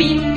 Bim